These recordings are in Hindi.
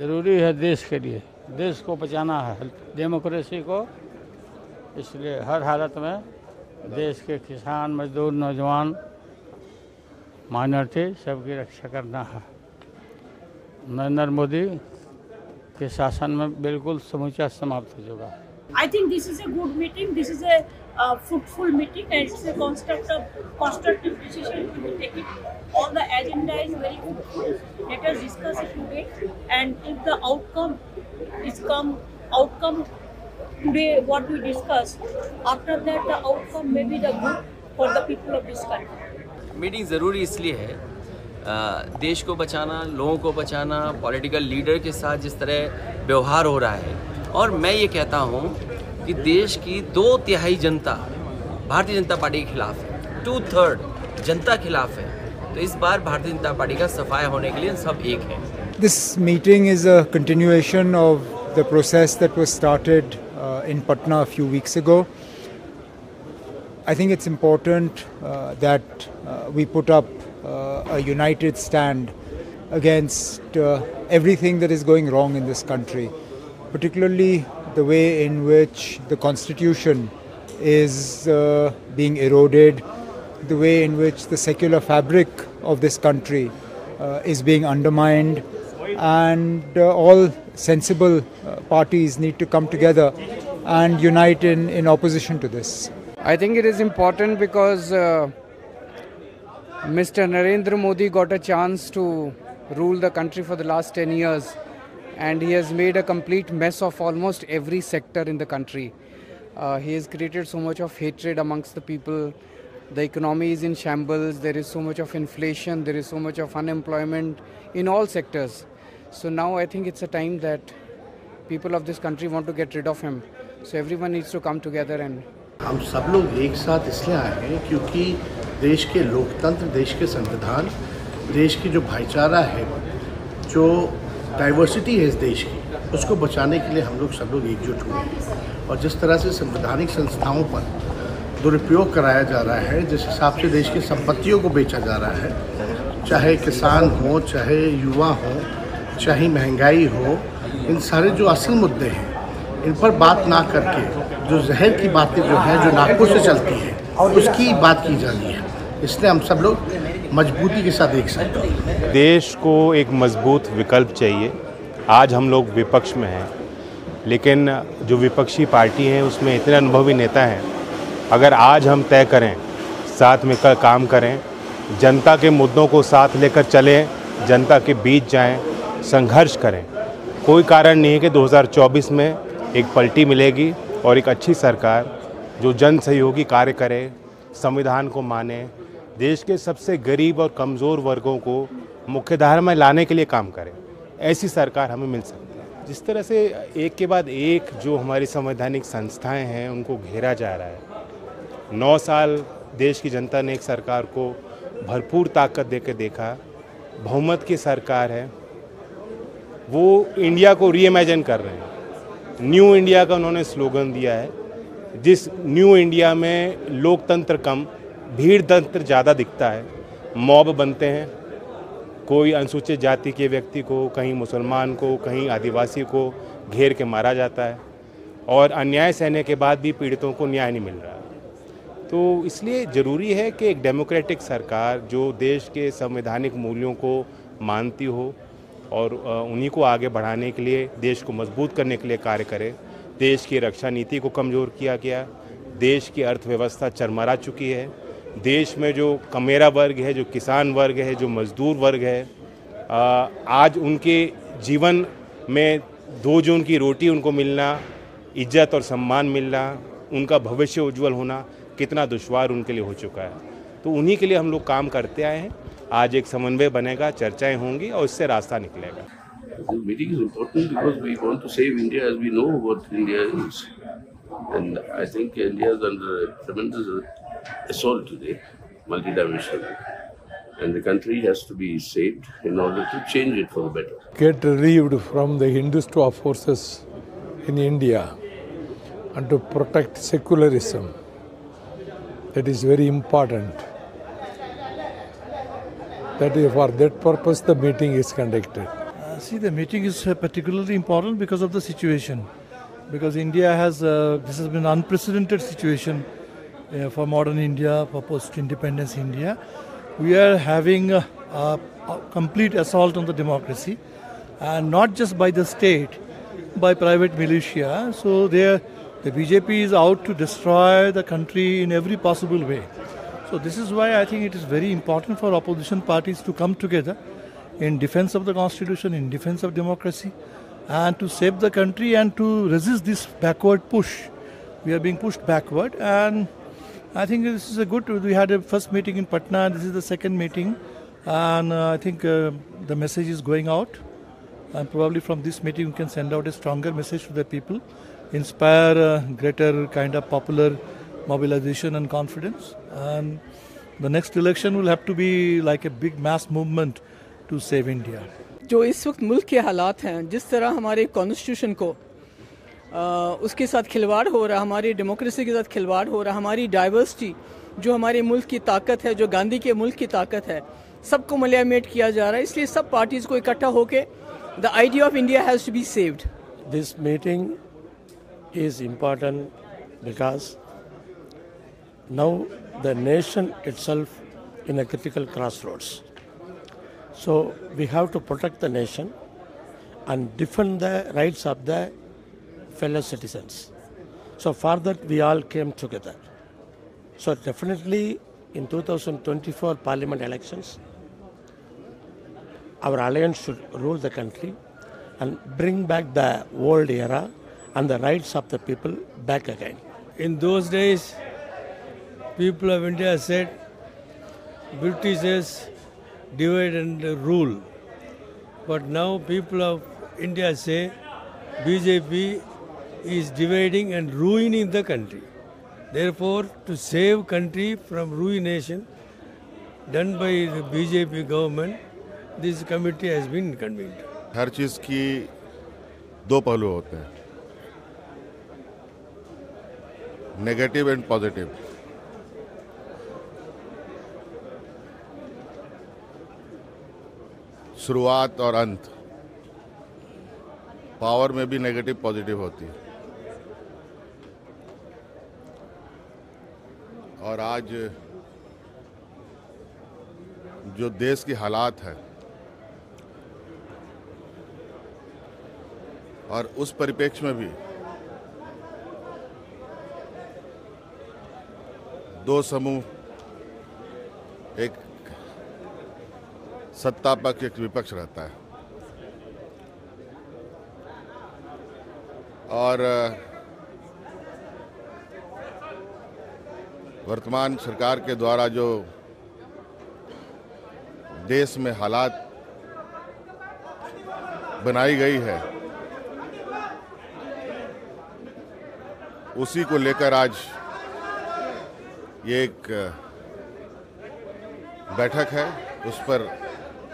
ज़रूरी है देश के लिए। देश को बचाना है। डेमोक्रेसी को। इसलिए हर हालत में देश के किसान, मजदूर, नौजवान, माइनॉरिटी सबकी रक्षा करना है। नरेंद्र मोदी के शासन में बिल्कुल समूचा समाप्त हो चुका है। I think this is a good meeting. This is a uh, fruitful meeting, and it's a constructive, constructive decision to be taken. All the agenda is very fruitful. Let us discuss it today, and if the outcome is come outcome today, what we discuss, after that the outcome may be the good for the people of this country. Meeting ज़रूरी इसलिए है अ, देश को बचाना लोगों को बचाना पॉलिटिकल लीडर के साथ जिस तरह व्यवहार हो रहा है और मैं ये कहता हूँ कि देश की दो तिहाई जनता भारतीय जनता पार्टी के खिलाफ है। टू थर्ड जनता खिलाफ है। तो इस बार भारतीय जनता पार्टी का सफाया होने के लिए सब एक है। This meeting is a continuation of the process that was started in Patna few weeks ago I think it's important that we put up a united stand against everything that is going wrong in this country particularly the way in which the constitution is uh, being eroded, the way in which the secular fabric of this country uh, is being undermined, and uh, all sensible uh, parties need to come together and unite in, in opposition to this. I think it is important because uh, Mr. Narendra Modi got a chance to rule the country for the last 10 years and he has made a complete mess of almost every sector in the country. Uh, he has created so much of hatred amongst the people. The economy is in shambles, there is so much of inflation, there is so much of unemployment in all sectors. So now I think it's a time that people of this country want to get rid of him. So everyone needs to come together and हम सब लोग एक साथ इसलिए आए हैं क्योंकि देश के लोकतंत्र देश के संविधान देश की जो भाईचारा है जो डाइवर्सिटी है इस देश की। उसको बचाने के लिए हम लोग सब लोग एकजुट हुए और जिस तरह से संवैधानिक संस्थाओं पर दुरुपयोग कराया जा रहा है, जिस हिसाब से देश की संपत्तियों को बेचा जा रहा है, चाहे किसान हो, चाहे युवा हो, चाहे महँगाई हो, इन सारे जो असल मुद्दे हैं, इन पर बात ना करके, जो जहर की बातें जो हैं, जो नागपुर से चलती हैं, उसकी बात की जा रही है। इसलिए हम सब लोग मजबूती के साथ साथ हैं देश को एक मज़बूत विकल्प चाहिए। आज हम लोग विपक्ष में हैं, लेकिन जो विपक्षी पार्टी है, उसमें इतने अनुभवी नेता हैं। अगर आज हम तय करें, साथ मिलकर काम करें, जनता के मुद्दों को साथ लेकर चलें, जनता के बीच जाएँ, संघर्ष करें, कोई कारण नहीं है कि 2024 में एक पलटी मिलेगी और एक अच्छी सरकार जो जन सहयोगी कार्य करे, संविधान को माने देश के सबसे गरीब और कमज़ोर वर्गों को मुख्यधारा में लाने के लिए काम करें। ऐसी सरकार हमें मिल सकती है। जिस तरह से एक के बाद एक जो हमारी संवैधानिक संस्थाएँ हैं, उनको घेरा जा रहा है। नौ साल देश की जनता ने एक सरकार को भरपूर ताकत दे देखा। बहुमत की सरकार है। वो इंडिया को रीइमेजिन कर रहे हैं। न्यू इंडिया का उन्होंने स्लोगन दिया है। जिस न्यू इंडिया में लोकतंत्र कम भीड़ तंत्र ज़्यादा दिखता है। मॉब बनते हैं। कोई अनुसूचित जाति के व्यक्ति को, कहीं मुसलमान को, कहीं आदिवासी को घेर के मारा जाता है और अन्याय सहने के बाद भी पीड़ितों को न्याय नहीं मिल रहा। तो इसलिए ज़रूरी है कि एक डेमोक्रेटिक सरकार जो देश के संवैधानिक मूल्यों को मानती हो और उन्हीं को आगे बढ़ाने के लिए, देश को मज़बूत करने के लिए कार्य करे। देश की रक्षा नीति को कमज़ोर किया गया। देश की अर्थव्यवस्था चरमरा चुकी है। देश में जो कमेरा वर्ग है, जो किसान वर्ग है, जो मजदूर वर्ग है आज उनके जीवन में दो जून की रोटी उनको मिलना, इज़्ज़त और सम्मान मिलना, उनका भविष्य उज्जवल होना कितना दुश्वार उनके लिए हो चुका है। तो उन्हीं के लिए हम लोग काम करते आए हैं। आज एक समन्वय बनेगा, चर्चाएँ होंगी और इससे रास्ता निकलेगा. And I think India is under tremendous assault today, multidimensional. And the country has to be saved in order to change it for the better. get relieved from the Hindutva forces in India and to protect secularism. That is very important. That is for that purpose the meeting is conducted. see, the meeting is uh, particularly important because of the situation. Because India has, uh, this has been an unprecedented situation uh, for modern India, for post-independence India. We are having a, a, a complete assault on the democracy, and not just by the state, by private militia. So the BJP is out to destroy the country in every possible way. So this is why I think it is very important for opposition parties to come together in defense of the constitution, in defense of democracy, and to save the country and to resist this backward push. We are being pushed backward, and I think this is a good. We had a first meeting in Patna. This is the second meeting, and uh, I think uh, the message is going out. And probably from this meeting, we can send out a stronger message to the people, inspire uh, greater kind of popular mobilization and confidence. And the next election will have to be like a big mass movement to save India. जो इस वक्त मुल्क के हालात हैं जिस तरह हमारे कॉन्स्टिट्यूशन को आ, उसके साथ खिलवाड़ हो रहा, हमारी डेमोक्रेसी के साथ खिलवाड़ हो रहा, हमारी डाइवर्सिटी जो हमारे मुल्क की ताकत है, जो गांधी के मुल्क की ताकत है, सबको मलयामेट किया जा रहा है। इसलिए सब पार्टीज़ को इकट्ठा होकर the idea of India has be saved this meeting is important because now the nation itself in a critical crossroads so we have to protect the nation and defend the rights of the fellow citizens. So for that we all came together. So definitely in 2024 parliament elections, our alliance should rule the country and bring back the old era and the rights of the people back again. In those days, people of India said Britishers divide and rule. But now people of India say BJP is dividing and ruining the country. Therefore, to save country from ruination done by the BJP government, this committee has been convened. हर चीज़ की दो पहलू होते हैं नेगेटिव एंड पॉजिटिव शुरुआत और अंत पावर में भी नेगेटिव पॉजिटिव होती है और आज जो देश की हालात है और उस परिप्रेक्ष्य में भी दो समूह, एक सत्ता पक्ष एक विपक्ष रहता है। और वर्तमान सरकार के द्वारा जो देश में हालात बनाई गई है उसी को लेकर आज ये एक बैठक है उस पर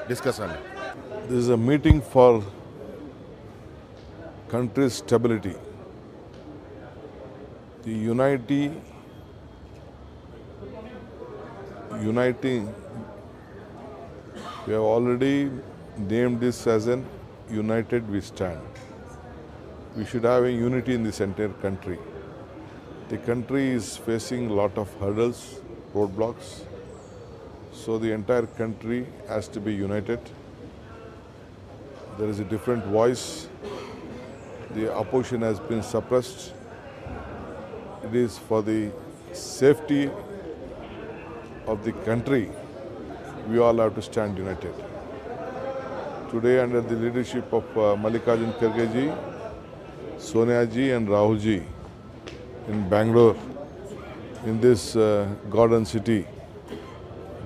डिस्कशन है This is a meeting for country's stability. The unity, uniting, we have already named this as an united we stand. We should have a unity in this entire country. The country is facing a lot of hurdles, roadblocks. So the entire country has to be united. There is a different voice. The opposition has been suppressed. It is for the safety of the country. We all have to stand united. Today, under the leadership of uh, Mallikarjun Kharge Sonia ji, and Rahul ji, in Bangalore, in this uh, garden city,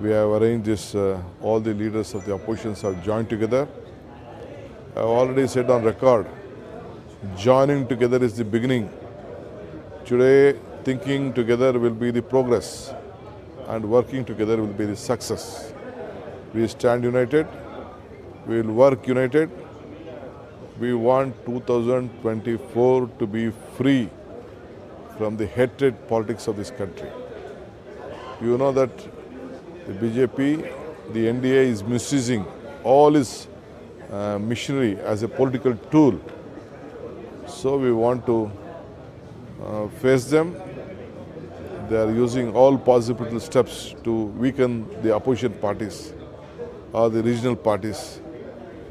we have arranged this, uh, all the leaders of the oppositions have joined together. I have already said on record, joining together is the beginning. Today, thinking together will be the progress and working together will be the success. We stand united, we will work united. We want 2024 to be free from the hatred politics of this country. You know that the BJP, the NDA is misusing all its uh, machinery as a political tool. So we want to uh, face them. They are using all possible steps to weaken the opposition parties or the regional parties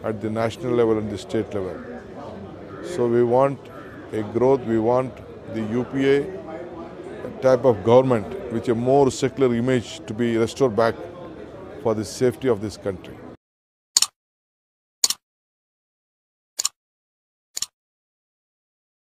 at the national level and the state level. So we want a growth, we want the UPA type of government with a more secular image to be restored back for the safety of this country.